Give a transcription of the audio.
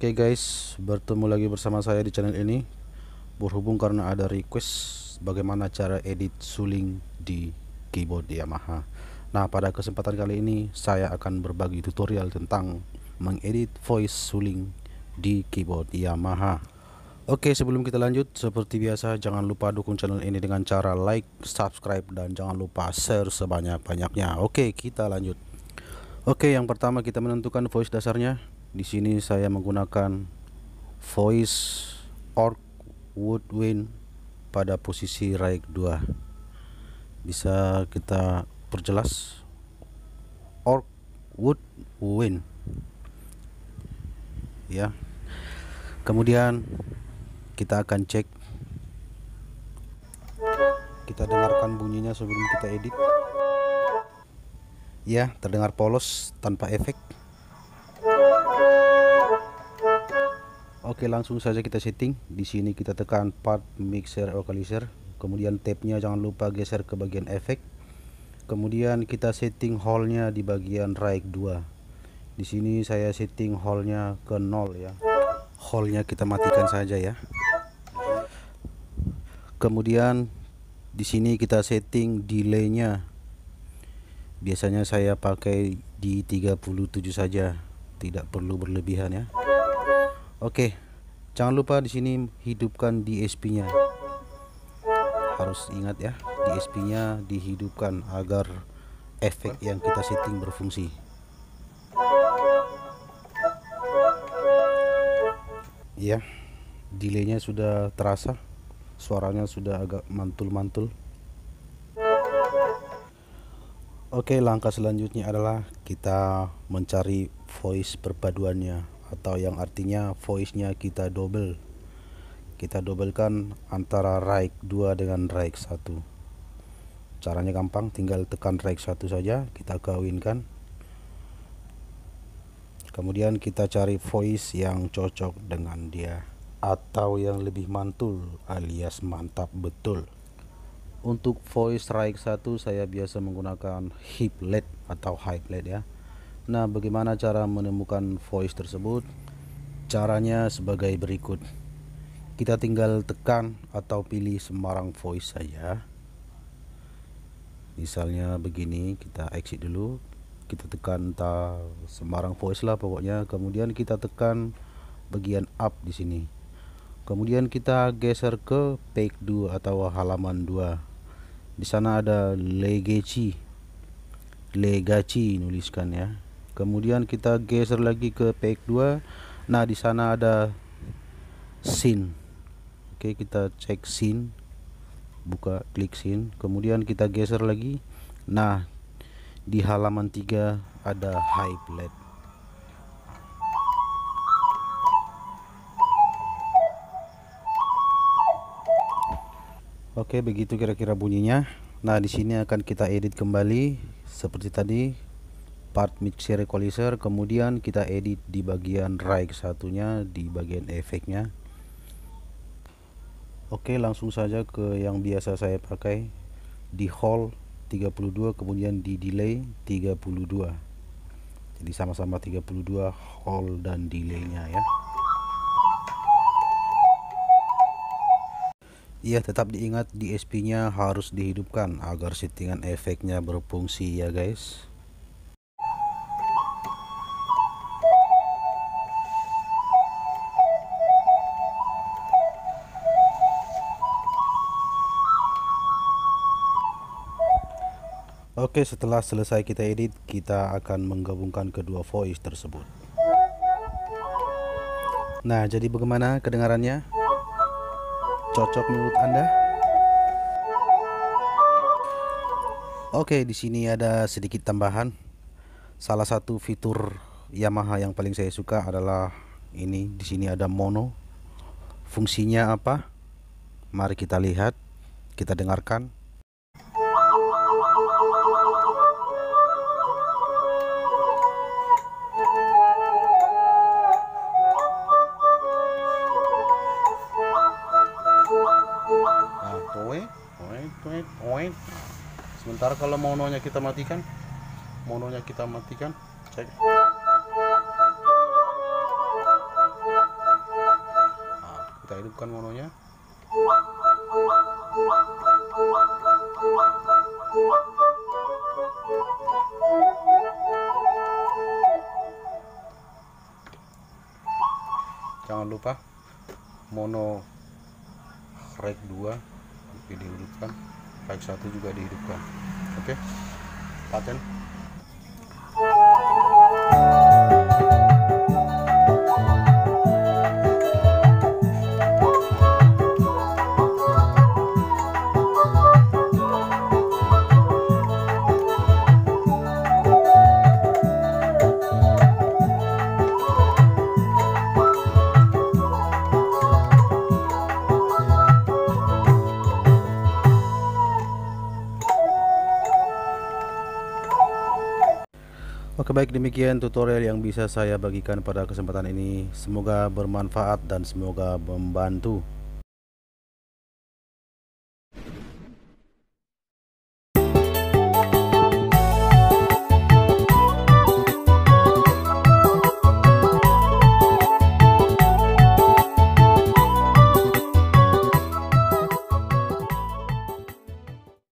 Oke guys, bertemu lagi bersama saya di channel ini. Berhubung karena ada request bagaimana cara edit suling di keyboard Yamaha. Nah, pada kesempatan kali ini saya akan berbagi tutorial tentang mengedit voice suling di keyboard Yamaha. Oke, sebelum kita lanjut, seperti biasa jangan lupa dukung channel ini dengan cara like, subscribe dan jangan lupa share sebanyak-banyaknya. Oke, kita lanjut. Oke, yang pertama kita menentukan voice dasarnya. Di sini saya menggunakan voice orc woodwind pada posisi right 2. Bisa kita perjelas orc woodwind. Ya. Kemudian kita akan cek kita dengarkan bunyinya sebelum kita edit ya terdengar polos tanpa efek Oke langsung saja kita setting. Di sini kita tekan part mixer equalizer kemudian tabnya jangan lupa geser ke bagian efek. Kemudian kita setting hole-nya di bagian right 2 di sini saya setting hole-nya ke 0 ya. Hole-nya kita matikan saja ya. Kemudian di sini kita setting delay-nya. Biasanya saya pakai di 37 saja. Tidak perlu berlebihan ya Oke, jangan lupa di sini hidupkan DSP-nya. Harus ingat ya, DSP-nya dihidupkan agar efek yang kita setting berfungsi. Ya, delaynya sudah terasa, suaranya sudah agak mantul-mantul. Oke, langkah selanjutnya adalah kita mencari voice perpaduannya atau yang artinya voice-nya kita double. Kita dobelkan antara right 2 dengan right 1 caranya gampang tinggal tekan right 1 saja kita kawinkan. Kemudian kita cari voice yang cocok dengan dia atau yang lebih mantul alias mantap betul. Untuk voice right 1 saya biasa menggunakan hip led atau high led ya Nah, bagaimana cara menemukan voice tersebut? Caranya sebagai berikut. Kita tinggal tekan atau pilih sembarang voice saja. Misalnya begini, kita exit dulu. Kita tekan sembarang voice lah pokoknya. Kemudian kita tekan bagian up di sini. Kemudian kita geser ke page 2 atau halaman 2. Di sana ada legacy. Legacy nuliskan ya kemudian kita geser lagi ke page 2 nah di sana ada scene. Oke kita cek scene. Buka klik scene. Kemudian kita geser lagi. Nah di halaman 3 ada highlight. Oke, begitu kira-kira bunyinya. Nah, di sini akan kita edit kembali. Seperti tadi part mixer equalizer kemudian kita edit di bagian right satunya di bagian efeknya. Oke langsung saja ke yang biasa saya pakai. Di hall 32 kemudian di delay 32 jadi sama-sama 32 hall dan delaynya ya. Iya tetap diingat DSP nya harus dihidupkan agar settingan efeknya berfungsi ya guys Oke setelah selesai kita edit kita akan menggabungkan kedua voice tersebut. Nah jadi bagaimana kedengarannya? Cocok menurut anda? Oke di sini ada sedikit tambahan. Salah satu fitur Yamaha yang paling saya suka adalah ini. Di sini ada mono. Fungsinya apa? Mari kita lihat kita dengarkan sementara kalau mononya kita matikan. Mononya kita matikan. Cek. Hidupkan mononya. Jangan lupa mono rek 2 dihidupkan. Rek 1 juga dihidupkan. Oke? Paten Oke baik demikian tutorial yang bisa saya bagikan pada kesempatan ini. Semoga bermanfaat dan semoga membantu